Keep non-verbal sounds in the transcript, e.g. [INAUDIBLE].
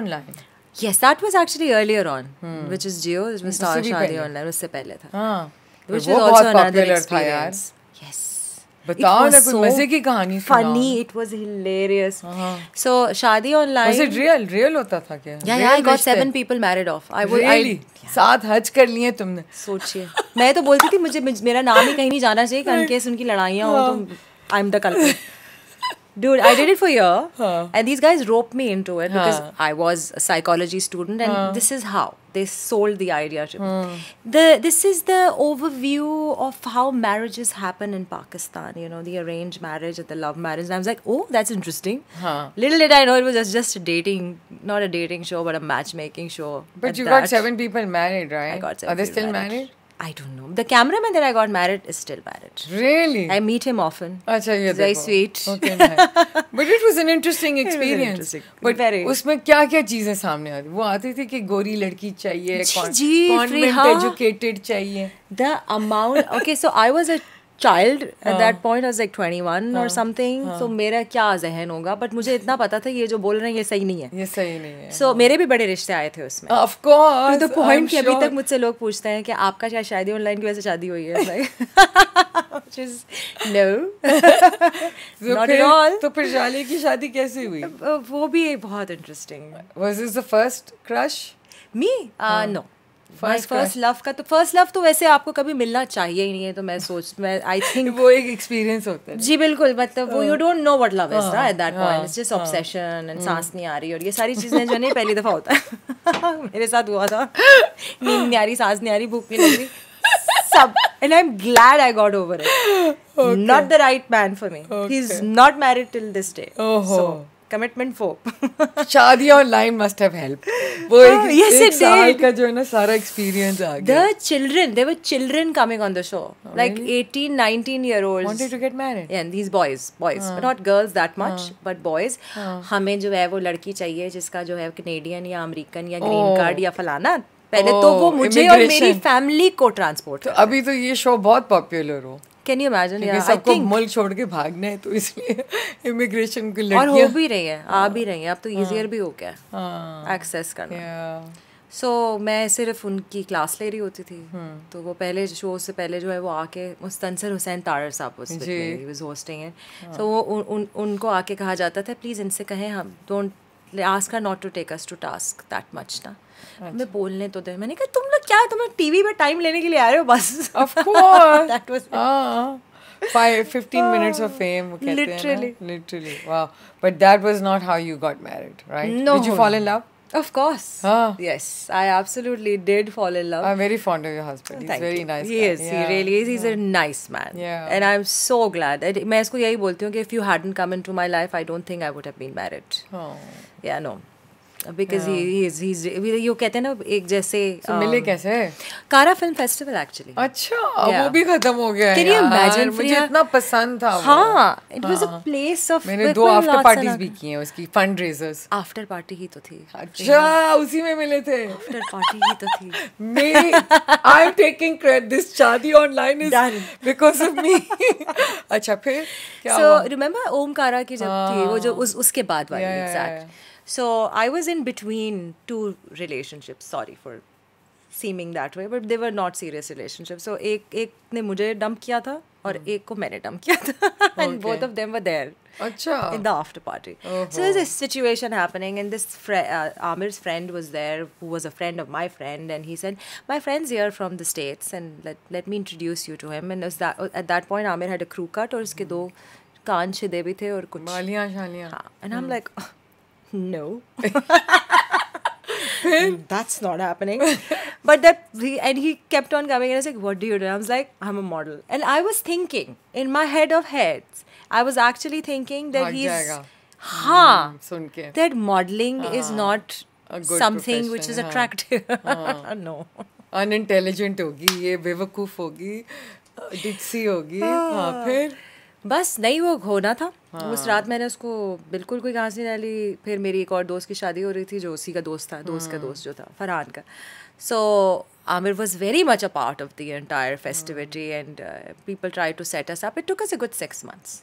online. Yes, that was actually earlier on, hmm. which is Geo. It was Star Shadi online. उससे पहले था. हाँ Which was also another experience. Yes. बताओ ना so मज़े की कहानी। Funny. It was hilarious. So Shadi online. Was it real? Real होता था क्या? Yeah, Real yeah. I got रिश्ते? seven people married off. I would. Really? I, सात हज कर लिए तुमने सोचिए मैं तो बोलती थी मुझे मेरा नाम ही कहीं नहीं जाना चाहिए कि केस उनकी लड़ाइयाँ हो तो I am the culprit Dude, I did it for a year, [LAUGHS] and these guys roped me into it because I was a psychology student, and this is how they sold the idea to me. Hmm. The this is the overview of how marriages happen in Pakistan. You know, the arranged marriage and the love marriage. And I was like, oh, that's interesting. Little did I know it was just, just a dating, not a dating show, but a matchmaking show. But you got seven people married, right? I got seven Are they still married? I don't know. The cameraman that I got married is still married. Really? I meet him often. अच्छा ये very sweet. Okay, nice. But it was an interesting was experience. interesting. But Very. उसमें क्या क्या चीज़ें सामने आती वो आती थी कि गोरी लड़की चाहिए जी, जी, हाँ। एजुकेटेड चाहिए The amount. Okay, so I was a child at that point. I was like 21 or something. So मेरा क्या जहन होगा? But मुझे इतना पता था ये जो बोल रहे हैं ये सही नहीं है. ये सही नहीं है। सो So मेरे भी बड़े रिश्ते आए थे उसमें. Of course To the point कि अभी तक मुझसे लोग पूछते हैं कि आपका क्या शादी ऑनलाइन की वजह से शादी हुई है? [LAUGHS] Which is no. [LAUGHS] not at तो फिर शाली की शादी कैसे हुई? Uh, वो भी बहुत interesting was this the first crush me no First first love का तो फ़र्स्ट लव तो वैसे आपको कभी मिलना चाहिए ही नहीं है तो मैं सोच मैं आई थिंक [LAUGHS] वो एक एक्सपीरियंस होता है। जी बिल्कुल मतलब वो you don't know what love is at that हाँ, point it's just obsession and सांस नहीं आ रही और ये सारी चीज़ें जो नहीं पहली दफ़ा होता है। [LAUGHS] मेरे साथ हुआ था। [LAUGHS] नींद नहीं आ रही सांस नहीं आ रही भूख नहीं लग रही। सब and I'm glad I got over it. Not the right man for me. He's not married till this day. ओहो। So कमिटमेंट फोर [LAUGHS] शादी और लाइन मस्ट हैव हेल्प वो हाँ, एक यस इट का जो है ना सारा एक्सपीरियंस आ गया। The children there were children coming on the show like 18 19 year old wanted to get married and these boys boys but not girls that much but boys हमें जो है वो लड़की चाहिए जिसका जो है कैनेडियन या अमेरिकन या ग्रीन कार्ड oh. या फलाना पहले oh, तो वो oh, मुझे और मेरी फैमिली को ट्रांसपोर्ट तो अभी तो ये शो बहुत पॉपुलर हो। कैन यू इमेजिन सबको मुल्क छोड़ के भागना है तो इसलिए [LAUGHS] इमिग्रेशन की और हो भी रही है आ भी रही है। अब तो इजियर भी हो गया हाँ एक्सेस करना। Yeah. सो मैं सिर्फ़ उनकी क्लास ले रही होती थी। तो वो पहले शो से पहले जो है वो आके मुस्तनसर हुसैन तारर साहब उस होस्टिंग इट सो वो उन, उन, उनको आके कहा जाता था प्लीज़ इनसे कहें हम don't ask her not to take us to task that much ना। मैं बोलने तो दे मैंने कहा तुम लोग क्या है तुम लोग टीवी पे टाइम लेने के लिए आ रहे हो बस? Of course that was five fifteen minutes of fame literally literally वाह but that was not how you got married right did you fall in love Of course. Ah. Yes, I absolutely did fall in love. I'm very fond of your husband. He's Thank very you. nice. He guy. is. Yeah. He really is. He's a nice man. Yeah. And I'm so glad. And मैं इसको यही बोलती हूँ कि if you hadn't come into my life, I don't think I would have been married. Oh. Yeah, no. He's you कहते हैं ना एक जैसे So मिले um, कैसे? कारा फ़िल्म फेस्टिवल एक्चुअली अच्छा Yeah. वो भी खत्म हो गया है Can you यार। मुझे इतना पसंद था। हाँ it was a place of मैंने दो आफ्टर पार्टीज़ भी की हैं उसकी फंड रेजर्स आफ्टर पार्टी ही तो थी। अच्छा उसी में मिले थे। आफ्टर पार्टी ही तो थी। me i'm taking credit. This shadi online is Done. because of me. [LAUGHS] अच्छा फिर क्या so हुआ? remember ओमकारा की जब थी वो जो उस उसके बाद वाली exact. so i was in between two relationships sorry for seeming that way but they were not serious relationships so एक एक ने मुझे डंप किया था और एक को मैंने डंप किया था and [LAUGHS] Hmm. Okay. both of them were there अच्छा in the after party. So there's this situation happening, and this fri- uh, Amir's friend was there, who was a friend of my friend, and he said, "My friend's here from the states, and let let me introduce you to him." And it was that at that point, Amir had a crew cut, और उसके दो कान छिदे भी थे और कुछ मालियां शालियां हाँ, and I'm like, no. [LAUGHS] That's not happening. [LAUGHS] but that he, and he kept on coming and I was like, what do you do? I was like, I'm a model. And I was thinking in my head of heads, I was actually thinking that भाग he's जाएगा। हाँ सुन के that modeling is not A good something which is profession, [LAUGHS] हाँ। attractive. no. Unintelligent होगी ये बेवकूफ होगी डिक्सी होगी हाँ फिर बस नहीं वो होना था। हाँ। उस रात मैंने उसको बिल्कुल कोई घास नहीं डाली। फिर मेरी एक और दोस्त की शादी हो रही थी जो उसी का दोस्त था दोस्त का दोस्त जो था फरहान का। So Aamir was very much a part of the entire festivity and people try to set us up it took us a good six months